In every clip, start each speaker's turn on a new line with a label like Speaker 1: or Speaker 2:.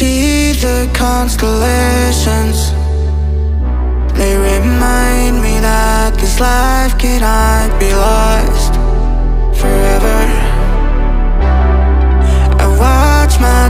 Speaker 1: see the constellations. They remind me that this life cannot be lost forever. I watch my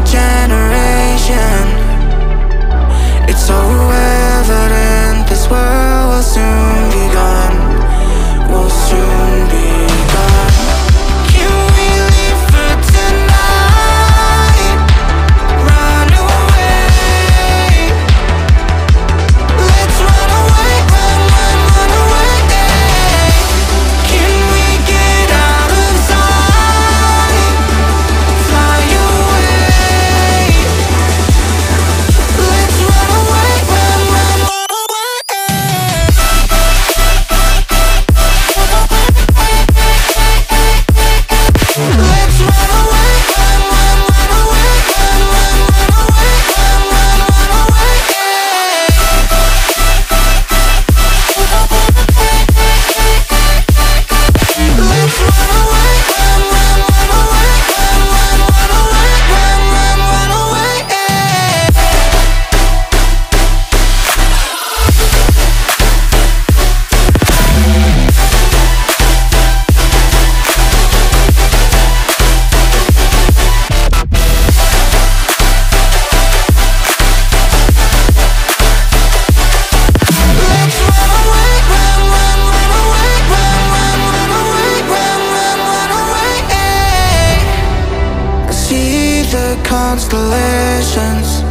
Speaker 1: constellations.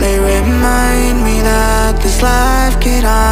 Speaker 1: They remind me that this life can
Speaker 2: I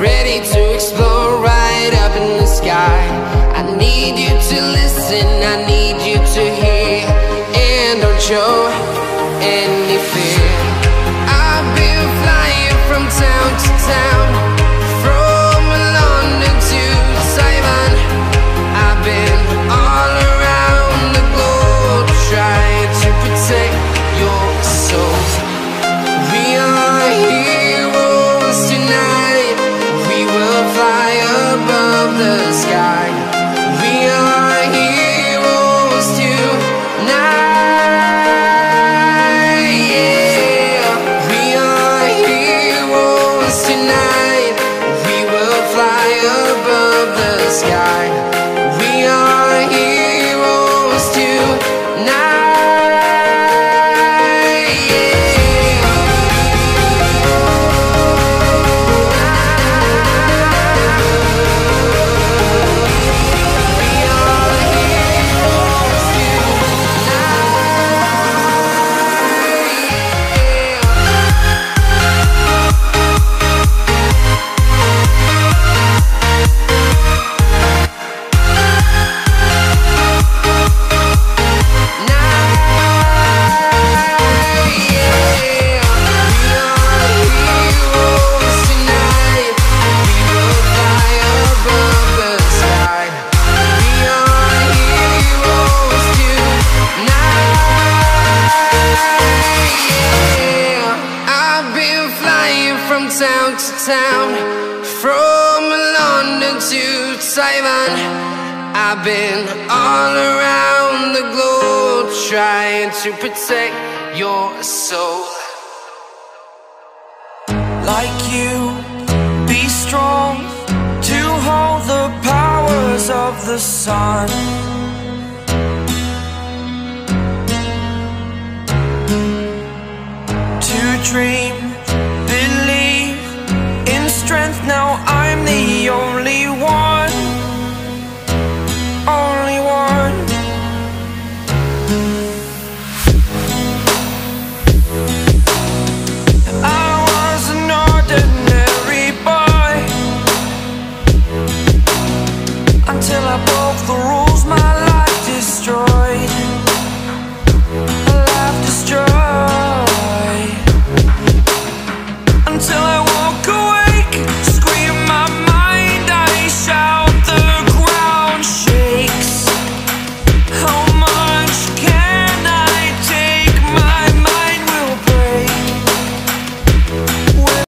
Speaker 2: ready to explode. town. From London to Taiwan I've been all around the globe Trying to protect your soul.
Speaker 3: Like you, be strong To hold the powers of the sun. To dream the only one